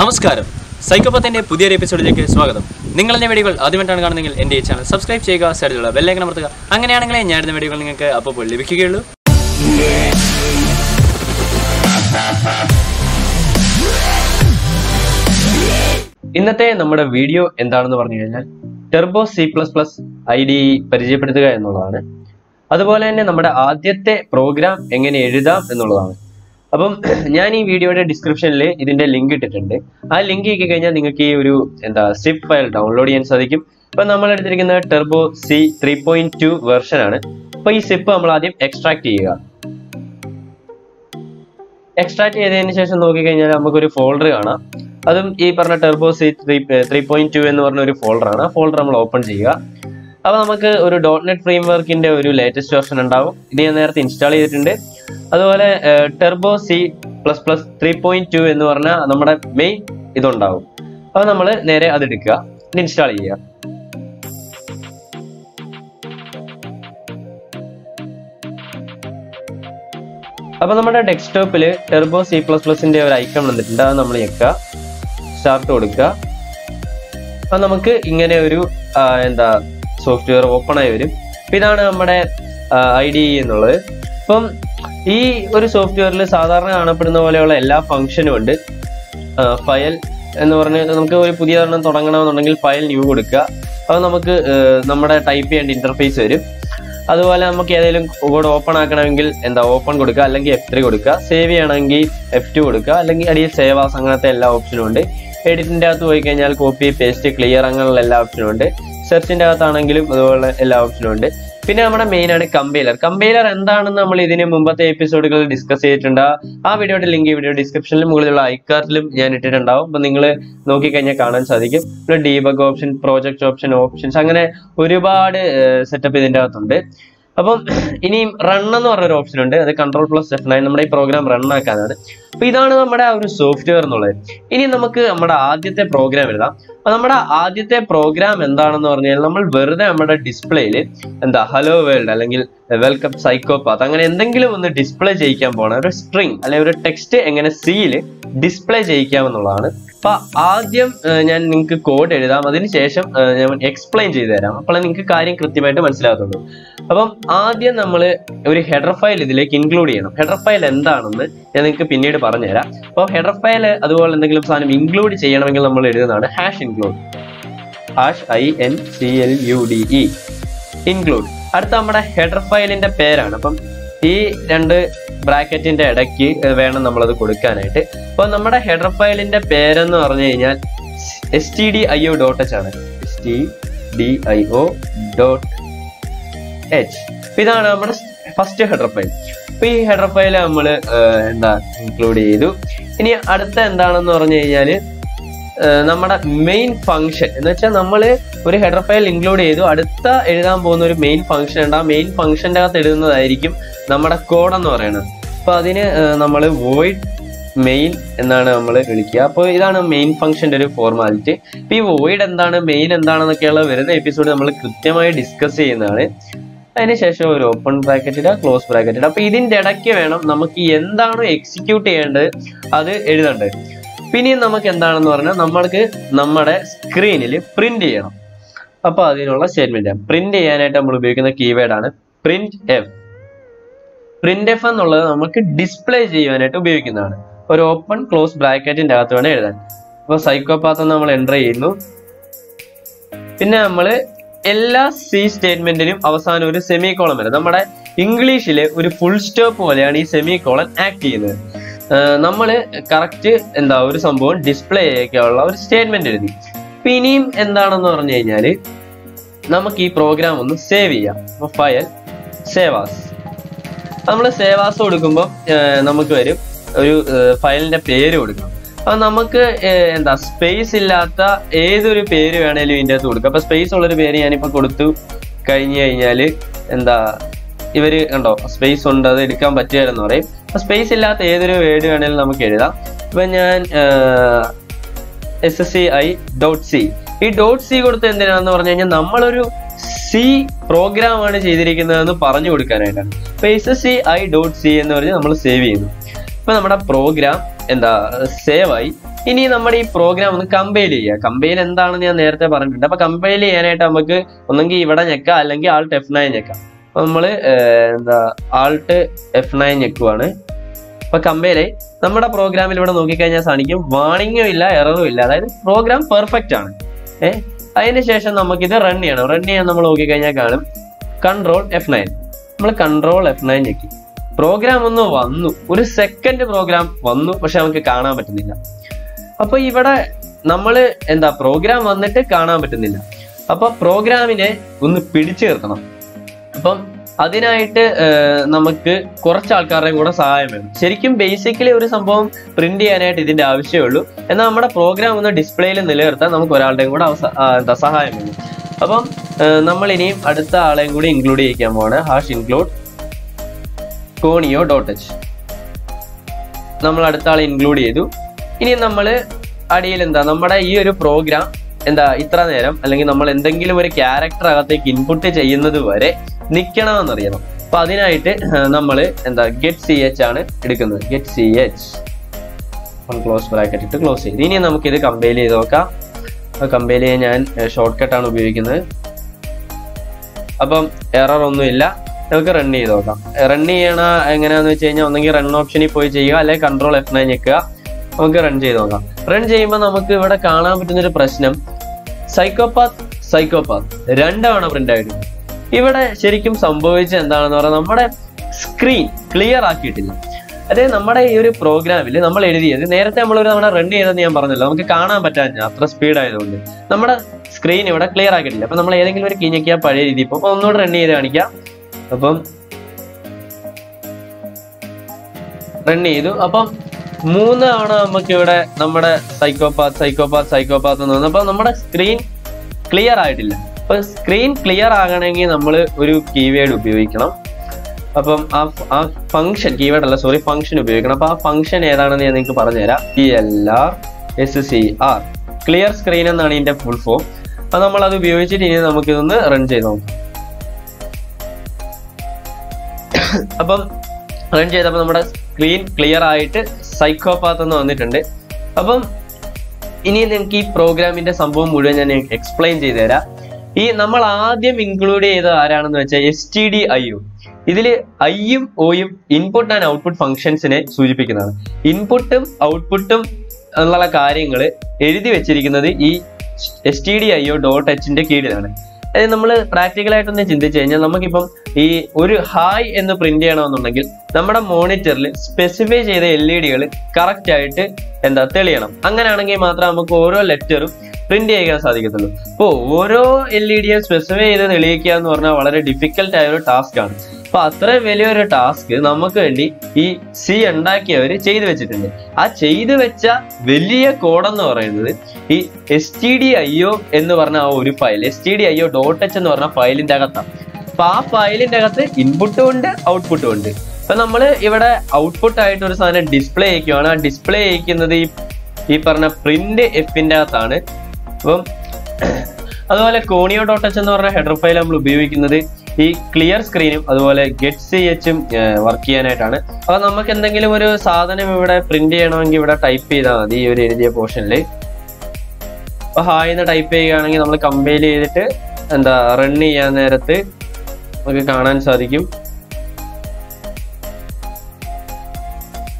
നമസ്കാരം. സൈക്കോപത്തിന്റെ പുതിയൊരു എപ്പിസോഡിലേക്ക് സ്വാഗതം. നിങ്ങൾ എന്റെ വീഡിയോകൾ ആദ്യമായിട്ടാണ് കാണുന്നെങ്കിൽ എന്റെ ഈ ചാനൽ സബ്സ്ക്രൈബ് ചെയ്യുക സൈഡിലുള്ള ബെല്ലൈക്കൺ അമർത്തുക. അങ്ങനെയാണെങ്കിലേ ഞാൻ ഇടുന്ന വീഡിയോകൾ നിങ്ങൾക്ക് അപ്പോൾ ലഭിക്കുകയുള്ളൂ. ഇന്നത്തെ നമ്മുടെ വീഡിയോ എന്താണെന്ന് പറഞ്ഞു കഴിഞ്ഞാൽ turbo C plus plus I D പരിചയപ്പെടുത്തുക എന്നുള്ളതാണ്. അതുപോലെ തന്നെ നമ്മുടെ ആദ്യത്തെ പ്രോഗ്രാം എങ്ങനെ എഴുതാം എന്നുള്ളതാണ്. അപ്പം ഞാൻ ഈ വീഡിയോയുടെ ഡിസ്ക്രിപ്ഷനിൽ ഇതിന്റെ ലിങ്ക് ഇട്ടിട്ടുണ്ട്. ആ ലിങ്ക് ഇക്കി കഴിഞ്ഞാൽ നിങ്ങൾക്ക് ഈ ഒരു എന്താ സിപ്പ് ഫയൽ ഡൗൺലോഡ് ചെയ്യാൻ സാധിക്കും. ഇപ്പം നമ്മൾ എടുത്തിരിക്കുന്ന turbo C three point two version ആണ്. അപ്പൊ ഈ സിപ്പ് നമ്മൾ ആദ്യം എക്സ്ട്രാക്ട് ചെയ്യുക. എക്സ്ട്രാക്ട് ചെയ്തതിന് ശേഷം നോക്കിക്കഴിഞ്ഞാൽ നമുക്കൊരു ഫോൾഡർ കാണാം. അതും ഈ പറഞ്ഞ turbo C three three point two എന്ന് പറഞ്ഞ ഒരു ഫോൾഡർ ആണ്. ആ ഫോൾഡർ നമ്മൾ ഓപ്പൺ ചെയ്യുക. അപ്പോൾ നമുക്ക് ഒരു. ഡോട്ട് നെറ്റ് ഫ്രെയിം വർക്കിന്റെ ഒരു ലേറ്റസ്റ്റ് വേർഷൻ ഉണ്ടാവും. ഇത് ഞാൻ നേരത്തെ ഇൻസ്റ്റാൾ ചെയ്തിട്ടുണ്ട്. അതുപോലെ turbo C plus plus three point two എന്ന് പറഞ്ഞാൽ നമ്മുടെ മെയിൻ ഇതുണ്ടാവും. അപ്പോൾ നമ്മൾ നേരെ അത് എടുക്കുക. ഇൻസ്റ്റാൾ ചെയ്യുക. അപ്പൊ നമ്മുടെ ഡെസ്ക്ടോപ്പിൽ ടെർബോ സി പ്ലസ് പ്ലസിന്റെ ഒരു ഐക്കൺ വന്നിട്ടുണ്ട്. അത് നമ്മൾ ഞെക്കുക. സ്റ്റാർട്ട് കൊടുക്കുക. അപ്പൊ നമുക്ക് ഇങ്ങനെ ഒരു എന്താ സോഫ്റ്റ്വെയർ ഓപ്പൺ ആയി വരും. ഇതാണ് നമ്മുടെ ഐ ഡി എന്നുള്ളത്. അപ്പം ഈ ഒരു സോഫ്റ്റ്വെയറിൽ സാധാരണ കാണപ്പെടുന്ന പോലെയുള്ള എല്ലാ ഫംഗ്ഷനും ഉണ്ട്. ഫയൽ എന്ന് പറഞ്ഞാൽ നമുക്ക് ഒരു പുതിയ ഒരെണ്ണം തുടങ്ങണമെന്നുണ്ടെങ്കിൽ ഫയൽ ന്യൂ കൊടുക്കുക. അത് നമുക്ക് നമ്മുടെ ടൈപ്പ് ചെയ്യേണ്ട ഇന്റർഫേസ് വരും. അതുപോലെ നമുക്ക് ഏതെങ്കിലും കോഡ് ഓപ്പൺ ആക്കണമെങ്കിൽ എന്താ ഓപ്പൺ കൊടുക്കുക അല്ലെങ്കിൽ എഫ് ത്രീ കൊടുക്കുക. സേവ് ചെയ്യണമെങ്കിൽ എഫ് ടു കൊടുക്കുക. അല്ലെങ്കിൽ അടിയിൽ സേവാസ് അങ്ങനത്തെ എല്ലാ ഓപ്ഷനും ഉണ്ട്. എഡിറ്റിന്റെ അകത്ത് പോയി കഴിഞ്ഞാൽ കോപ്പി പേസ്റ്റ് ക്ലിയർ അങ്ങനെയുള്ള എല്ലാ ഓപ്ഷനും ഉണ്ട്. സെർച്ചിന്റെ അകത്താണെങ്കിലും അതുപോലെ എല്ലാ ഓപ്ഷനും ഉണ്ട്. പിന്നെ നമ്മുടെ മെയിൻ ആണ് കമ്പൈലർ കമ്പൈലർ എന്താണെന്ന് നമ്മൾ ഇതിന് മുമ്പത്തെ എപ്പിസോഡുകളിൽ ഡിസ്കസ് ചെയ്തിട്ടുണ്ട്. ആ വീഡിയോയുടെ ലിങ്ക് ഈ വീഡിയോ ഡിസ്ക്രിപ്ഷനിലും മുകളിലുള്ള ഐക്കാർട്ടിലും ഞാൻ ഇട്ടിട്ടുണ്ടാവും. അപ്പൊ നിങ്ങൾ നോക്കിക്കഴിഞ്ഞാൽ കാണാൻ സാധിക്കും. പിന്നെ debug option project option options അങ്ങനെ ഒരുപാട് സെറ്റപ്പ് ഇതിന്റെ അകത്തുണ്ട്. അപ്പം ഇനിയും റൺ എന്ന് പറഞ്ഞൊരു ഓപ്ഷൻ ഉണ്ട്. അത് കൺട്രോൾ പ്ലസ് എഫ് നയൻ നമ്മുടെ ഈ പ്രോഗ്രാം റൺ ആക്കാനാണ്. അപ്പൊ ഇതാണ് നമ്മുടെ ആ ഒരു സോഫ്റ്റ്വെയർ എന്നുള്ളത്. ഇനി നമുക്ക് നമ്മുടെ ആദ്യത്തെ പ്രോഗ്രാം എഴുതാം. അപ്പൊ നമ്മുടെ ആദ്യത്തെ പ്രോഗ്രാം എന്താണെന്ന് പറഞ്ഞാൽ നമ്മൾ വെറുതെ നമ്മുടെ ഡിസ്പ്ലേയിൽ എന്താ ഹലോ വേൾഡ് അല്ലെങ്കിൽ വെൽക്കം സൈക്കോപാത്ത് അങ്ങനെ എന്തെങ്കിലും ഒന്ന് ഡിസ്പ്ലേ ചെയ്യിക്കാൻ പോണ ഒരു സ്ട്രിങ് അല്ലെങ്കിൽ ഒരു ടെക്സ്റ്റ് എങ്ങനെ സിയിൽ ഡിസ്പ്ലേ ചെയ്യിക്കാമെന്നുള്ളതാണ് അപ്പൊ ആദ്യം ഞാൻ നിങ്ങൾക്ക് കോഡ് എഴുതാം. അതിനുശേഷം ഞാൻ എക്സ്പ്ലെയിൻ ചെയ്തു തരാം. അപ്പോൾ നിങ്ങൾക്ക് കാര്യം കൃത്യമായിട്ട് മനസ്സിലാകത്തുള്ളൂ. അപ്പം ആദ്യം നമ്മൾ ഒരു ഹെഡർ ഫയൽ ഇതിലേക്ക് ഇൻക്ലൂഡ് ചെയ്യണം. ഹെഡർ ഫയൽ എന്താണെന്ന് ഞാൻ നിങ്ങൾക്ക് പിന്നീട് പറഞ്ഞുതരാം. അപ്പോൾ ഹെഡർ ഫയൽ അതുപോലെ എന്തെങ്കിലും സാധനം ഇൻക്ലൂഡ് ചെയ്യണമെങ്കിൽ നമ്മൾ എഴുതുന്നതാണ് hash include hash I N C L U D E include അടുത്ത നമ്മുടെ ഹെഡർ ഫയലിന്റെ പേരാണ്. അപ്പം ഈ രണ്ട് ബ്രാക്കറ്റിന്റെ ഇടയ്ക്ക് വേണം നമ്മളത് കൊടുക്കാനായിട്ട്. അപ്പോൾ നമ്മുടെ ഹെഡർ ഫയലിന്റെ പേരെന്ന് പറഞ്ഞു കഴിഞ്ഞാൽ S T D I O dot H ആണ്. S T D I O dot H ഇതാണ് നമ്മുടെ ഫസ്റ്റ് ഹെഡർ ഫയൽ അപ്പൊ ഈ ഹെഡർ ഫയൽ നമ്മൾ എന്താ ഇൻക്ലൂഡ് ചെയ്തു. ഇനി അടുത്ത എന്താണെന്ന് പറഞ്ഞു കഴിഞ്ഞാൽ ഏഹ് നമ്മുടെ മെയിൻ ഫംഗ്ഷൻ എന്ന് വെച്ചാൽ നമ്മൾ ഒരു ഹെഡർ ഫയൽ ഇൻക്ലൂഡ് ചെയ്തു. അടുത്ത എഴുതാൻ പോകുന്ന ഒരു മെയിൻ ഫംഗ്ഷൻ ഉണ്ട്. ആ മെയിൻ ഫംഗ്ഷന്റെ അകത്ത് എഴുതുന്നതായിരിക്കും നമ്മുടെ കോഡ് എന്ന് പറയുന്നത്. അപ്പൊ അതിന് നമ്മൾ വോയിഡ് മെയിൻ എന്നാണ് നമ്മൾ വിളിക്കുക. അപ്പോൾ ഇതാണ് മെയിൻ ഫംഗ്ഷന്റെ ഒരു ഫോർമാലിറ്റി ഇപ്പൊ ഈ വോയിഡ് എന്താണ് മെയിൻ എന്താണെന്നൊക്കെയുള്ള വരുന്ന എപ്പിസോഡ് നമ്മൾ കൃത്യമായി ഡിസ്കസ് ചെയ്യുന്നതാണ്. അതിനുശേഷം ഒരു ഓപ്പൺ ബ്രാക്കറ്റ് ഇടുക ക്ലോസ് ബ്രാക്കറ്റ് ഇടുക. അപ്പൊ ഇതിന്റെ ഇടയ്ക്ക് വേണം നമുക്ക് എന്താണ് എക്സിക്യൂട്ട് ചെയ്യേണ്ടത് അത് എഴുതേണ്ടത് പിന്നെയും നമുക്ക് എന്താണെന്ന് പറഞ്ഞാൽ നമ്മൾക്ക് നമ്മുടെ സ്ക്രീനിൽ പ്രിന്റ് ചെയ്യണം. അപ്പൊ അതിനുള്ള സ്റ്റേറ്റ്മെന്റ് പ്രിന്റ് ചെയ്യാനായിട്ട് നമ്മൾ ഉപയോഗിക്കുന്ന കീവേഡ് ആണ് പ്രിന്റ് എഫ് പ്രിന്റ് എഫ് എന്നുള്ളത് നമുക്ക് ഡിസ്പ്ലേ ചെയ്യാനായിട്ട് ഉപയോഗിക്കുന്നതാണ്. ഒരു ഓപ്പൺ ക്ലോസ് ബ്രാക്കറ്റിന്റെ അകത്ത് വേണം എഴുതാൻ. അപ്പൊ സൈക്കോപാത്ത് നമ്മൾ എന്റർ ചെയ്യുന്നു. പിന്നെ നമ്മൾ എല്ലാ സി സ്റ്റേറ്റ്മെന്റിനും അവസാനം ഒരു സെമി കോളം വരും. നമ്മുടെ ഇംഗ്ലീഷിലെ ഒരു ഫുൾ സ്റ്റോപ്പ് പോലെയാണ് ഈ സെമി കോളൻ ആക്ട് ചെയ്യുന്നത്. നമ്മൾ കറക്റ്റ് എന്താ ഒരു സംഭവം ഡിസ്പ്ലേ ചെയ്യാനുള്ള ഒരു സ്റ്റേറ്റ്മെന്റ് എഴുതി. അപ്പൊ ഇനിയും എന്താണെന്ന് പറഞ്ഞു കഴിഞ്ഞാൽ നമുക്ക് ഈ പ്രോഗ്രാം ഒന്ന് സേവ് ചെയ്യാം. ഫയൽ സേവാസ് നമ്മൾ സേവാസ് കൊടുക്കുമ്പോൾ നമുക്ക് വരും ഒരു ഫയലിന്റെ പേര് കൊടുക്കണം അപ്പൊ നമുക്ക് എന്താ സ്പേസ് ഇല്ലാത്ത ഏതൊരു പേര് വേണേലും ഇതിന്റെ അകത്ത് കൊടുക്കാം. അപ്പൊ സ്പേസ് ഉള്ളൊരു പേര് ഞാനിപ്പോ കൊടുത്തു. കഴിഞ്ഞു കഴിഞ്ഞാൽ എന്താ ഇവർ ഉണ്ടോ സ്പേസ് ഉണ്ട് അത് എടുക്കാൻ പറ്റുകയെന്ന് പറയും. അപ്പൊ സ്പേസ് ഇല്ലാത്ത ഏതൊരു വേർഡ് വേണേലും നമുക്ക് എഴുതാം. ഇപ്പൊ ഞാൻ S S C I dot C ഈ ഡോട്ട് സി കൊടുത്ത് എന്തിനാണെന്ന് പറഞ്ഞു കഴിഞ്ഞാൽ നമ്മളൊരു സി പ്രോഗ്രാം ആണ് ചെയ്തിരിക്കുന്നതെന്ന് പറഞ്ഞു കൊടുക്കാനായിട്ടാണ്. അപ്പൊ S C I dot C എന്ന് പറഞ്ഞ് നമ്മൾ സേവ് ചെയ്യുന്നു. ഇപ്പൊ നമ്മുടെ പ്രോഗ്രാം എന്താ സേവ് ആയി. ഇനി നമ്മുടെ ഈ പ്രോഗ്രാം ഒന്ന് കമ്പൈൽ ചെയ്യുക. കമ്പൈൽ എന്താണെന്ന് ഞാൻ നേരത്തെ പറഞ്ഞിട്ടുണ്ട്. അപ്പൊ കമ്പൈൽ ചെയ്യാനായിട്ട് നമുക്ക് ഒന്നെങ്കിൽ ഇവിടെ ഞെക്കാം അല്ലെങ്കിൽ ആൾ ടെഫ്നായി ഞെക്കാം. അപ്പൊ നമ്മൾ എന്താ ആൾട്ട് എഫ് നയൻ ഞെക്കുവാണ്. അപ്പൊ കമ്പയിലെ നമ്മുടെ പ്രോഗ്രാമിൽ ഇവിടെ നോക്കിക്കഴിഞ്ഞാൽ സാധിക്കും വാണിങ്ങും ഇല്ല എററും ഇല്ല. അതായത് പ്രോഗ്രാം പെർഫെക്റ്റ് ആണ്. ഏഹ് അതിന് ശേഷം നമുക്കിത് റൺ ചെയ്യണം. റൺ ചെയ്യാൻ നമ്മൾ നോക്കിക്കഴിഞ്ഞാൽ കാണും. കൺട്രോൾ എഫ് നയൻ നമ്മൾ കൺട്രോൾ എഫ് നയൻ ഞെക്കി. പ്രോഗ്രാം ഒന്ന് വന്നു. ഒരു സെക്കൻഡ് പ്രോഗ്രാം വന്നു പക്ഷെ നമുക്ക് കാണാൻ പറ്റുന്നില്ല. അപ്പൊ ഇവിടെ നമ്മൾ എന്താ പ്രോഗ്രാം വന്നിട്ട് കാണാൻ പറ്റുന്നില്ല. അപ്പൊ പ്രോഗ്രാമിനെ ഒന്ന് പിടിച്ചു നിർത്തണം. അപ്പം അതിനായിട്ട് നമുക്ക് കുറച്ച് ആൾക്കാരുടെയും കൂടെ സഹായം വേണം. ശരിക്കും ബേസിക്കലി ഒരു സംഭവം പ്രിന്റ് ചെയ്യാനായിട്ട് ഇതിന്റെ ആവശ്യമേ ഉള്ളൂ. എന്നാൽ നമ്മുടെ പ്രോഗ്രാം ഒന്ന് ഡിസ്പ്ലേയിൽ നിലനിർത്താൻ നമുക്ക് ഒരാളുടെയും കൂടെ എന്താ സഹായം വേണം. അപ്പം നമ്മൾ ഇനിയും അടുത്ത ആളെയും കൂടി ഇൻക്ലൂഡ് ചെയ്യിക്കാൻ പോവാണ്. Hash include conio dot H നമ്മൾ അടുത്ത ആളെ ഇൻക്ലൂഡ് ചെയ്തു. ഇനി നമ്മൾ അടിയിൽ എന്താ നമ്മുടെ ഈ ഒരു പ്രോഗ്രാം എന്താ ഇത്ര നേരം അല്ലെങ്കിൽ നമ്മൾ എന്തെങ്കിലും ഒരു ക്യാരക്ടർ അകത്തേക്ക് ഇൻപുട്ട് ചെയ്യുന്നത് വരെ നിൽക്കണമെന്നറിയണം അപ്പൊ അതിനായിട്ട് നമ്മൾ എന്താ ഗെറ്റ് സി എച്ച് ആണ് എടുക്കുന്നത്. Get C H close bracket ഇട്ട് ക്ലോസ് ചെയ്ത് ഇനി നമുക്ക് ഇത് കമ്പൈൽ ചെയ്ത് നോക്കാം. കമ്പൈൽ ചെയ്യാൻ ഞാൻ ഷോർട്ട് കട്ടാണ് ഉപയോഗിക്കുന്നത്. അപ്പം എറർ ഒന്നുമില്ല നമുക്ക് റൺ ചെയ്ത് നോക്കാം. റൺ ചെയ്യണ എങ്ങനെയാന്ന് വെച്ച് കഴിഞ്ഞാൽ ഒന്നെങ്കിൽ റൺ ഓപ്ഷനിൽ പോയി ചെയ്യുക അല്ലെങ്കിൽ കൺട്രോൾ എഫ് നയൻ ഞെക്കുക. നമുക്ക് റൺ ചെയ്ത് നോക്കാം. റൺ ചെയ്യുമ്പോൾ നമുക്ക് ഇവിടെ കാണാൻ പറ്റുന്ന ഒരു പ്രശ്നം സൈക്കോപാത്ത് സൈക്കോപാത്ത് രണ്ടാണ് പ്രിന്റ് ആയിട്ടുണ്ട്. ഇവിടെ ശരിക്കും സംഭവിച്ചത് എന്താണെന്ന് പറഞ്ഞാൽ നമ്മുടെ സ്ക്രീൻ ക്ലിയർ ആക്കിയിട്ടില്ല. അതായത് നമ്മുടെ ഈ ഒരു പ്രോഗ്രാമിൽ നമ്മൾ എഴുതിയത് നേരത്തെ നമ്മൾ ഒരു തവണ റൺ ചെയ്തെന്ന് ഞാൻ പറഞ്ഞല്ലോ. നമുക്ക് കാണാൻ പറ്റാഞ്ഞ അത്ര സ്പീഡ് ആയതുകൊണ്ട്. നമ്മുടെ സ്ക്രീൻ ഇവിടെ ക്ലിയർ ആക്കിയിട്ടില്ല. അപ്പൊ നമ്മൾ ഏതെങ്കിലും ഒരു കിഞ്ഞക്കിയ പഴയ രീതി ഇപ്പൊ ഒന്നുകൂടെ റൺ ചെയ്ത് കാണിക്കാം. അപ്പം റൺ ചെയ്തു. അപ്പം മൂന്ന് തവണ നമുക്ക് ഇവിടെ നമ്മുടെ സൈക്കോപാത്ത് സൈക്കോപാത്ത് സൈക്കോപാത്ത് എന്ന് പറഞ്ഞപ്പോൾ നമ്മുടെ സ്ക്രീൻ ക്ലിയർ ആയിട്ടില്ല. അപ്പൊ സ്ക്രീൻ ക്ലിയർ ആകണമെങ്കിൽ നമ്മൾ ഒരു കീവേഡ് ഉപയോഗിക്കണം. അപ്പം ആ ആ ഫംഗ്ഷൻ കീവേഡ് അല്ല സോറി ഫംഗ്ഷൻ ഉപയോഗിക്കണം. അപ്പൊ ആ ഫംഗ്ഷൻ ഏതാണെന്ന് ഞാൻ നിങ്ങൾക്ക് പറഞ്ഞുതരാം. P L R S C R clear screen എന്നാണ് ഇതിന്റെ ഫുൾ ഫോം അപ്പൊ നമ്മൾ അത് ഉപയോഗിച്ചിട്ട് ഇനി നമുക്ക് ഇതൊന്ന് റൺ ചെയ്ത് നോക്കാം. അപ്പം റൺ ചെയ്തപ്പോൾ നമ്മുടെ സ്ക്രീൻ ക്ലിയർ ആയിട്ട് സൈക്കോപാത്ത് എന്ന് വന്നിട്ടുണ്ട്. അപ്പം ഇനി നിങ്ങൾക്ക് ഈ പ്രോഗ്രാമിന്റെ സംഭവം മുഴുവൻ ഞാൻ എക്സ്പ്ലെയിൻ ചെയ്തു തരാം ഈ നമ്മൾ ആദ്യം ഇൻക്ലൂഡ് ചെയ്ത ആരാണെന്ന് വെച്ചാൽ S T D I U ഇതിൽ ഐയും ഒയും ഇൻപുട്ട് ആൻഡ് ഔട്ട്പുട്ട് ഫംഗ്ഷൻസിനെ സൂചിപ്പിക്കുന്നതാണ്. ഇൻപുട്ടും ഔട്ട്പുട്ടും എന്നുള്ള കാര്യങ്ങൾ എഴുതി വെച്ചിരിക്കുന്നത് ഈ S T D I O dot എച്ചിന്റെ കീഴിലാണ്. അതായത് നമ്മൾ പ്രാക്ടിക്കലായിട്ടൊന്ന് ചിന്തിച്ചു കഴിഞ്ഞാൽ നമുക്കിപ്പം ഈ ഒരു ഹായ് എന്ന് പ്രിന്റ് ചെയ്യണമെന്നുണ്ടെങ്കിൽ നമ്മുടെ മോണിറ്ററിൽ സ്പെസിഫൈ ചെയ്ത എൽ ഇ ഡികൾ കറക്റ്റ് ആയിട്ട് എന്താ തെളിയണം. അങ്ങനെയാണെങ്കിൽ മാത്രം നമുക്ക് ഓരോ ലെറ്ററും പ്രിന്റ് ചെയ്യാൻ സാധിക്കത്തുള്ളൂ. അപ്പോൾ ഓരോ എൽ ഇ ഡി ഡിയും സ്പെസിഫൈ ചെയ്ത് തെളിയിക്കുക എന്ന് പറഞ്ഞാൽ വളരെ ഡിഫിക്കൽട്ട് ആയ ഒരു ടാസ്ക് ആണ്. അപ്പൊ അത്രയും വലിയൊരു ടാസ്ക് നമുക്ക് വേണ്ടി ഈ സി ഉണ്ടാക്കിയവർ ചെയ്തു വെച്ചിട്ടുണ്ട്. ആ ചെയ്തു വെച്ച വലിയ കോഡെന്ന് പറയുന്നത് ഈ S T D I O എന്ന് പറഞ്ഞ ആ ഒരു file S T D I O dot H എന്ന് പറഞ്ഞ ഫയലിന്റെ അകത്താണ്. അപ്പൊ ആ ഫയലിന്റെ അകത്ത് ഇൻപുട്ടും ഉണ്ട് ഔട്ട്പുട്ടും ഉണ്ട്. അപ്പൊ നമ്മൾ ഇവിടെ ഔട്ട്പുട്ട് ആയിട്ട് ഒരു സാധനം ഡിസ്പ്ലേ ചെയ്യിക്കുവാണ് ആ ഡിസ്പ്ലേ ചെയ്യിക്കുന്നത് ഈ ഈ പറഞ്ഞ പ്രിന്റ് എഫിന്റെ അകത്താണ്. അപ്പം അതുപോലെ കോണിയോ ഡോട്ട് എച്ച് എന്ന് പറഞ്ഞ ഹെഡർ ഫയൽ നമ്മൾ ഉപയോഗിക്കുന്നത് ഈ ക്ലിയർ സ്ക്രീനും അതുപോലെ ഗെറ്റ് സി എച്ചും വർക്ക് ചെയ്യാനായിട്ടാണ്. അപ്പൊ നമുക്ക് എന്തെങ്കിലും ഒരു സാധനം ഇവിടെ പ്രിന്റ് ചെയ്യണമെങ്കിൽ ഇവിടെ ടൈപ്പ് ചെയ്താൽ മതി ഈ ഒരു എഴുതിയ പോർഷനിൽ അപ്പൊ ഹായ് എന്ന് ടൈപ്പ് ചെയ്യുകയാണെങ്കിൽ നമ്മൾ കമ്പൈൽ ചെയ്തിട്ട് എന്താ റൺ ചെയ്യാൻ നേരത്ത് നമുക്ക് കാണാൻ സാധിക്കും.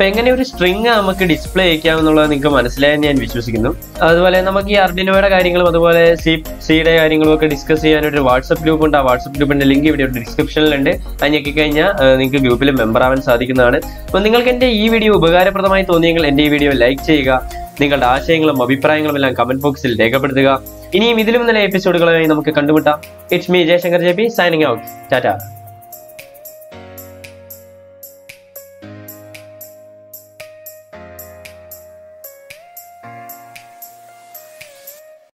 അപ്പൊ എങ്ങനെ ഒരു സ്ട്രിങ് നമുക്ക് ഡിസ്പ്ലേ അയക്കാം എന്നുള്ളത് നിങ്ങൾക്ക് മനസ്സിലായെന്ന് ഞാൻ വിശ്വസിക്കുന്നു. അതുപോലെ നമുക്ക് ഈ അർഡിനോയുടെ കാര്യങ്ങളും അതുപോലെ സി സിയുടെ കാര്യങ്ങളും ഒക്കെ ഡിസ്കസ് ചെയ്യാൻ ഒരു വാട്സപ്പ് ഗ്രൂപ്പ് ഉണ്ട്. ആ വാട്സപ്പ് ഗ്രൂപ്പിന്റെ ലിങ്ക് ഇവിടെ ഡിസ്ക്രിപ്ഷനിലുണ്ട് അത് ഞെക്കിക്കഴിഞ്ഞാൽ നിങ്ങൾക്ക് ഗ്രൂപ്പിൽ മെമ്പർ ആവാൻ സാധിക്കുന്നതാണ്. അപ്പോൾ നിങ്ങൾക്ക് എന്റെ ഈ വീഡിയോ ഉപകാരപ്രദമായി തോന്നിയെങ്കിൽ എന്റെ ഈ വീഡിയോ ലൈക്ക് ചെയ്യുക. നിങ്ങളുടെ ആശയങ്ങളും അഭിപ്രായങ്ങളും എല്ലാം കമന്റ് ബോക്സിൽ രേഖപ്പെടുത്തുക. ഇനിയും ഇതിലും നല്ല എപ്പിസോഡുകളായി നമുക്ക് കണ്ടുമുട്ടാം. It's me Jayashankar J P signing out tata